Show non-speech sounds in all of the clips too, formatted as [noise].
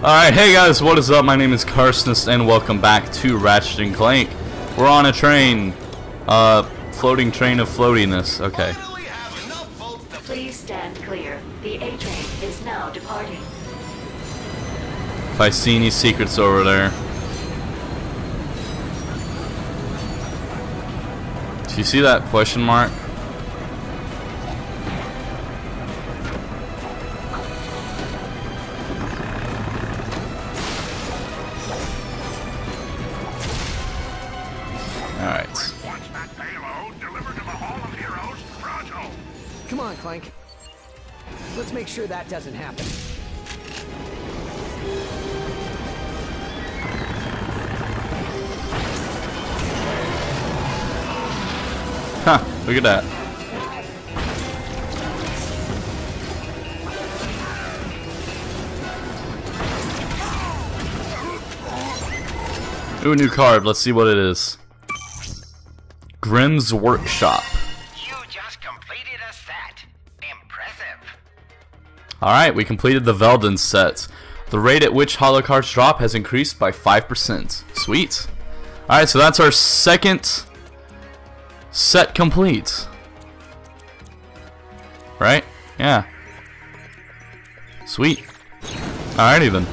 Alright, hey guys, what is up? My name is Carsonist and welcome back to Ratchet and Clank. We're on a train. Uh, floating train of floatiness. Okay. Finally have enough votes to Please stand clear. The A train is now departing. If I see any secrets over there. Do you see that question mark? Clank. Let's make sure that doesn't happen. Huh, look at that. Ooh, new card. Let's see what it is. Grimm's Workshop. Alright, we completed the Veldin set. The rate at which hollow cards drop has increased by 5%. Sweet. Alright, so that's our second set complete. Right? Yeah. Sweet. Alrighty then.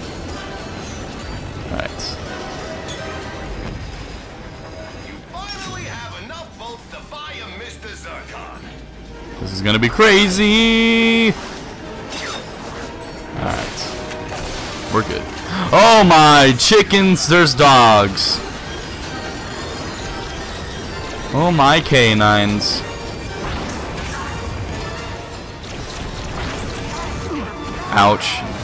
Alright. This is gonna be crazy! Oh my chickens, there's dogs. Oh my canines. Ouch.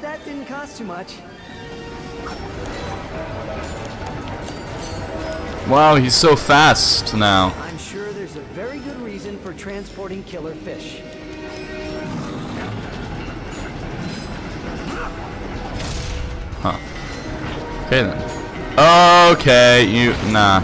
That didn't cost too much. Wow, he's so fast now. I'm sure there's a very good reason for transporting killer fish. Huh. Okay then. Okay, you nah.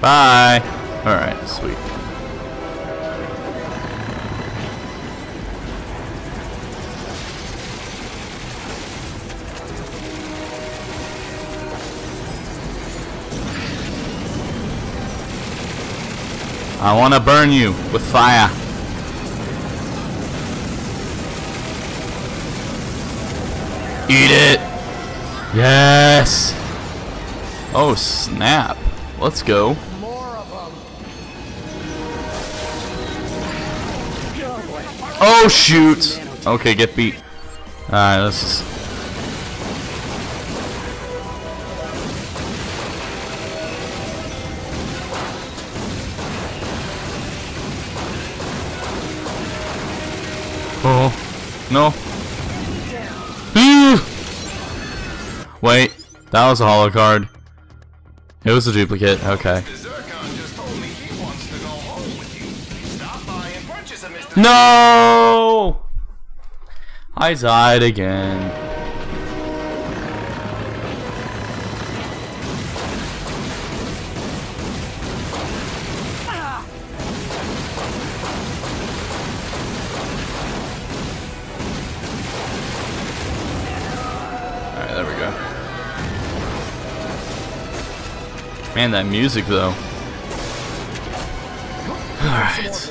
Bye. Alright, sweet. I want to burn you with fire. Eat it. Yes. Oh, snap. Let's go. Oh shoot! Okay, get beat. Alright, this is. Oh no! Wait, that was a holocard. It was a duplicate. Okay. No! I died again. Alright, there we go. Man, that music though. Alright.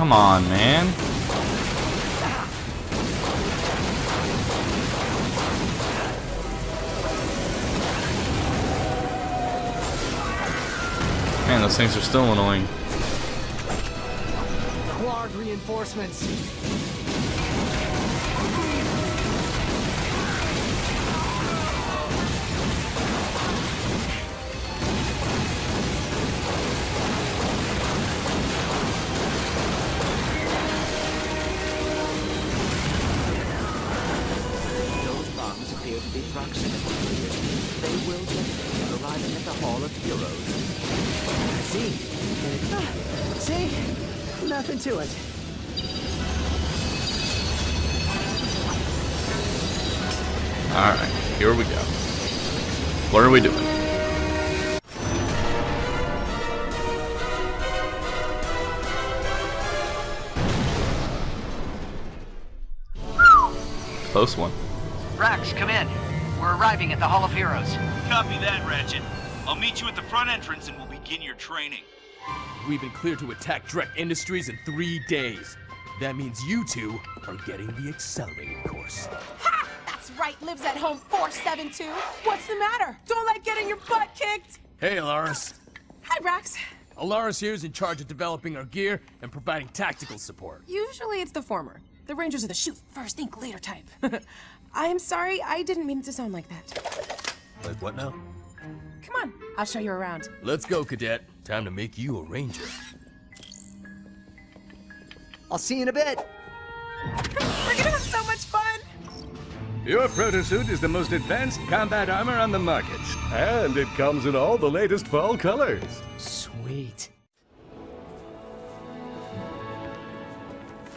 Come on, man. Man, those things are still annoying. Reinforcements. Be. They will detonate arriving at the Hall of Heroes. See? See? Nothing to it. Alright, here we go. What are we doing? Close one. Brax, come in. We're arriving at the Hall of Heroes. Copy that, Ratchet. I'll meet you at the front entrance and we'll begin your training. We've been cleared to attack Drek Industries in three days. That means you two are getting the accelerated course. Ha! That's right, lives at home 472. What's the matter? Don't like getting your butt kicked. Hey, Elaris. Hi, Brax. Elaris here is in charge of developing our gear and providing tactical support. Usually it's the former. The Rangers are the shoot first, think later type. [laughs] I'm sorry, I didn't mean to sound like that. Like what now? Come on, I'll show you around. Let's go, Cadet. Time to make you a ranger. I'll see you in a bit. [laughs] We're gonna have so much fun. Your protosuit is the most advanced combat armor on the market. And it comes in all the latest fall colors. Sweet.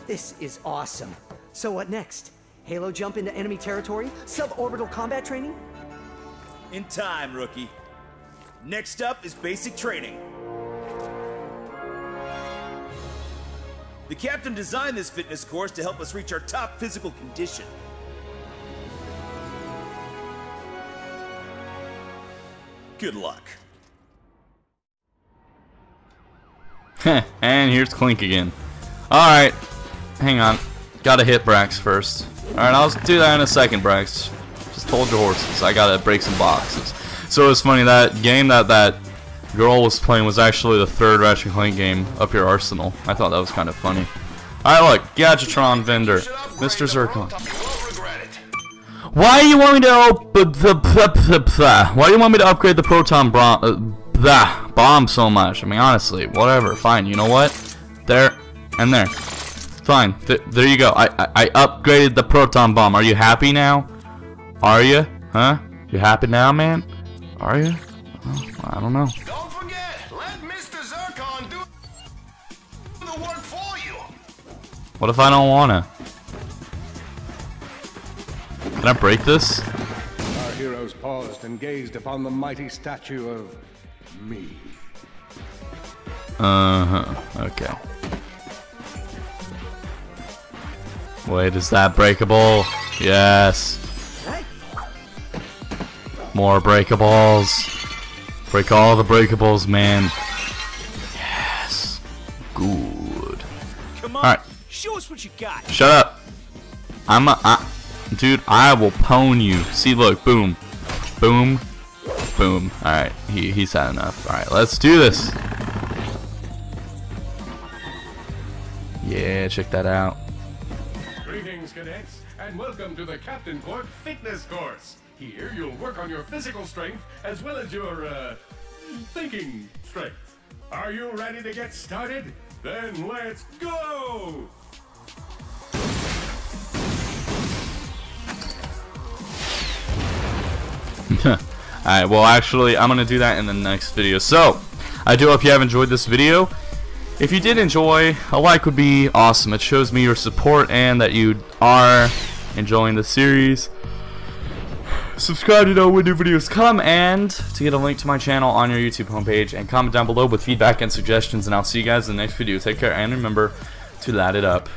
This is awesome. So what next? Halo jump into enemy territory? Suborbital combat training? In time, rookie. Next up is basic training. The captain designed this fitness course to help us reach our top physical condition. Good luck. [laughs] and here's Clink again. Alright, hang on. Gotta hit Brax first. Alright, I'll do that in a second, Brax. Just hold your horses. I gotta break some boxes. So it's funny, that game that that girl was playing was actually the third Ratchet Clank game up your arsenal. I thought that was kind of funny. Alright, look. Gadgetron vendor. Mr. Zircon. Why do you want me to Why do you want me to upgrade the proton brom- uh, bomb so much? I mean, honestly, whatever. Fine. You know what? There and there. Fine. Th there you go. I, I I upgraded the proton bomb. Are you happy now? Are you? Huh? You happy now, man? Are you? Oh, I don't know. Don't forget, let Mr. Zircon do the work for you. What if I don't wanna? Can I break this? Our heroes paused and gazed upon the mighty statue of me. Uh huh. Okay. Wait, is that breakable? Yes. More breakables. Break all the breakables, man. Yes. Good. Come on, Alright. show us what you got. Shut up. I'm a. I, dude, I will pwn you. See, look. Boom. Boom. Boom. Alright. He, he's had enough. Alright, let's do this. Yeah, check that out. Cadets, and welcome to the Captain Qwark Fitness Course. Here, you'll work on your physical strength as well as your, uh, thinking strength. Are you ready to get started? Then let's go! [laughs] Alright, well actually I'm gonna do that in the next video. So, I do hope you have enjoyed this video. If you did enjoy, a like would be awesome. It shows me your support and that you are enjoying the series. subscribe to know when new videos come, and to get a link to my channel on your YouTube homepage, and comment down below with feedback and suggestions, and I'll see you guys in the next video. Take care, and remember to light it up.